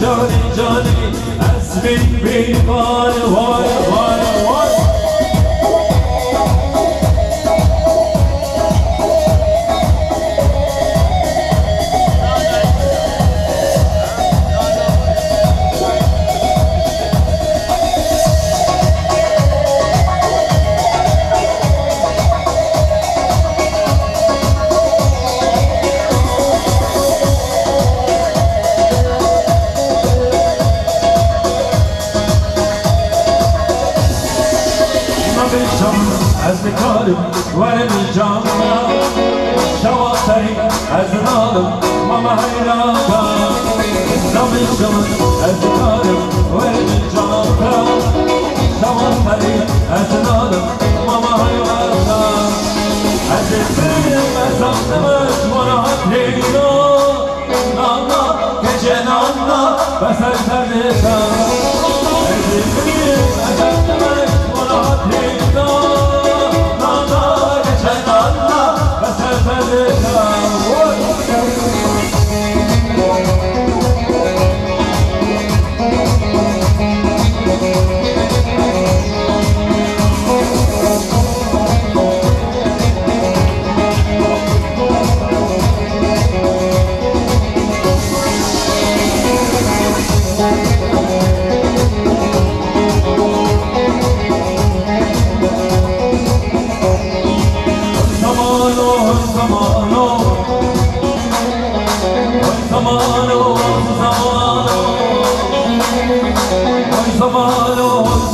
جاني جاني اسمي بيبان وأنا وأنا Salvation as they call him when he jump Şavatay as they call him Mama Hayraka Salvation as they call him when he jump Şavatay as they call him Mama Hayraka As they sing him as I'm the most one I play Nana, gece nana, ben sen terdesan Ay zaman o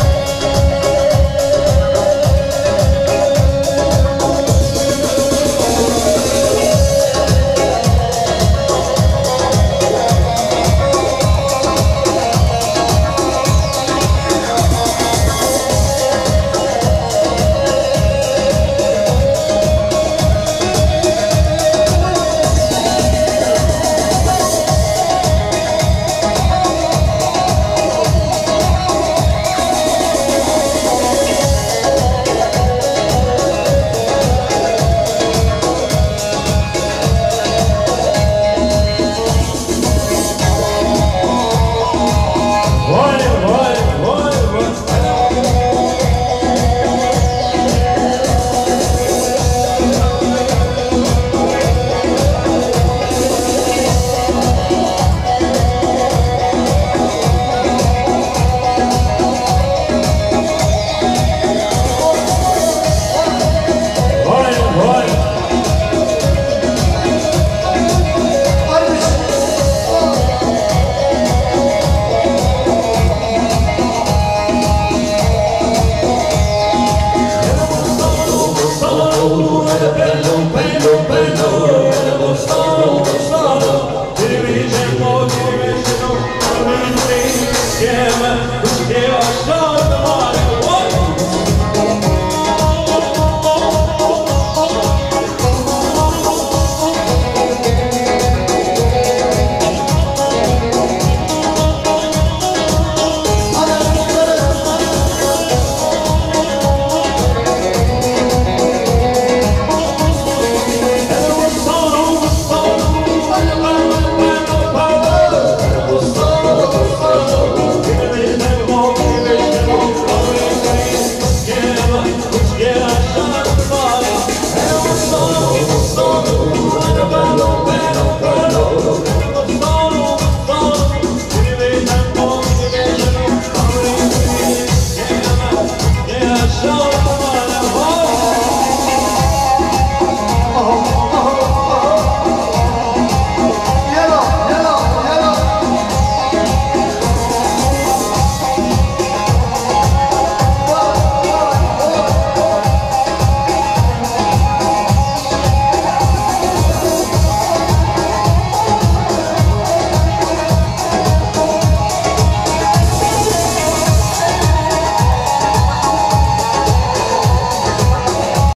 One. Oh,